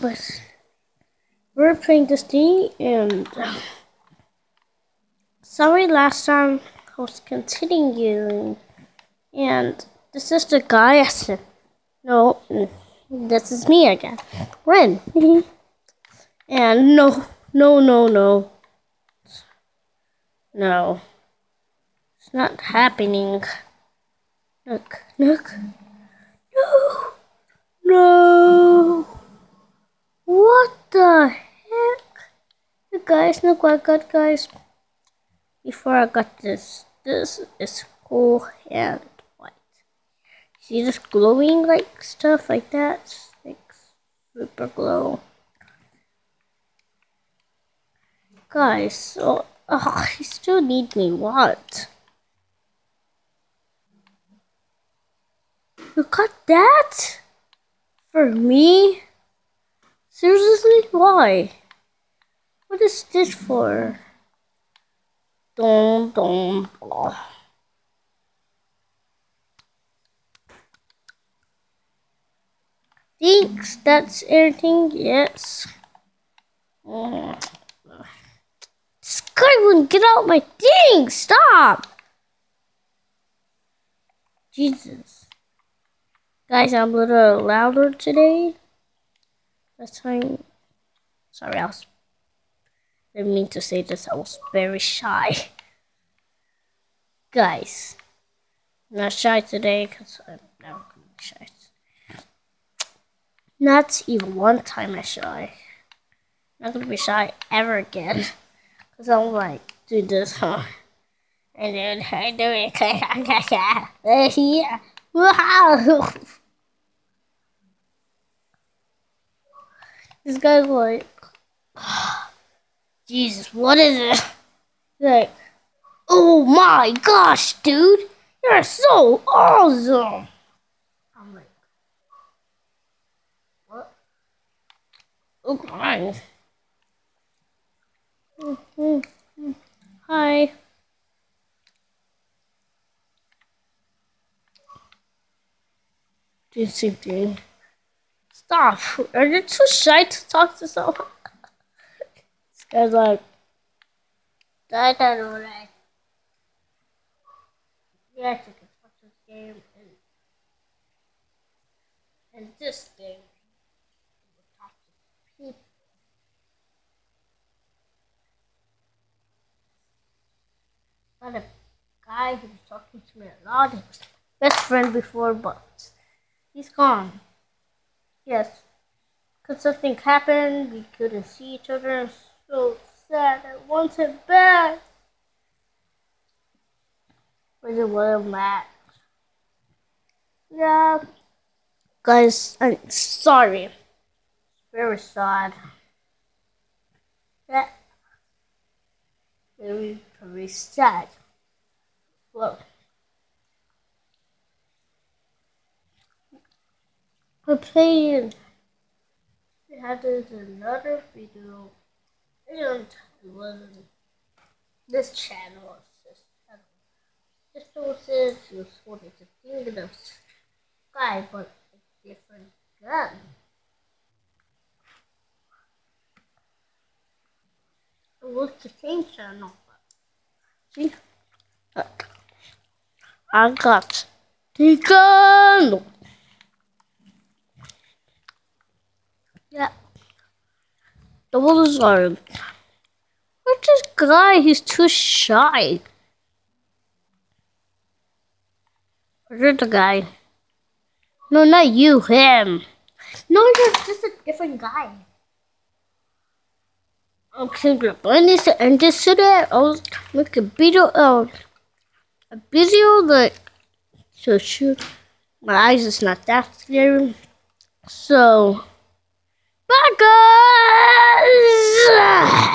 but we're playing this thing and sorry last time I was continuing. And this is the guy I said no this is me again. Ren. And no no no no. No. It's not happening. Look look no no what the heck? Hey guys, look what I got guys. Before I got this, this is cool and white. See this glowing like stuff like that? Like super glow. Guys, so oh, he still need me. What? You got that? For me? Seriously? Why? What is this for? Dum dum. Thanks, that's everything, yes. Wouldn't get out my thing! Stop! Jesus. Guys, I'm a little louder today. Last time, sorry, I I didn't mean to say this, I was very shy. Guys, I'm not shy today because I'm never to be shy. Not even one time I shy. I'm Not to be shy ever again. Because I'm like, do this, huh? And then I do it. yeah. Wow. This guy's like, Jesus, what is it? Like, oh my gosh, dude, you're so awesome. I'm like, what? Oh, my. Mm-hmm. Hi. Do the same thing. Stop. Are you too shy to talk to someone? Guy's like, I don't know that. Yes, you can touch this game and, and this game. Talk a guy who was talking to me a lot. He was best friend before, but he's gone. Yes. Because something happened, we couldn't see each other. So sad. I want him back. Was it William Matt? Yeah. Guys, I'm sorry. Very sad. Yeah. Very, very sad. Well. We're playing. We had this another video. It wasn't this channel. This channel. This channel says you wanted to think of sky, but a different gun. It was the same channel. See? Look. I got the gun. Yeah. Walls are. What's this guy? He's too shy. Where's the guy? No, not you, him. No, you're just a different guy. Okay, I need to end this today. I'll make a video, uh, a video like, so shoot, my eyes is not that scary. So, Bye, guys!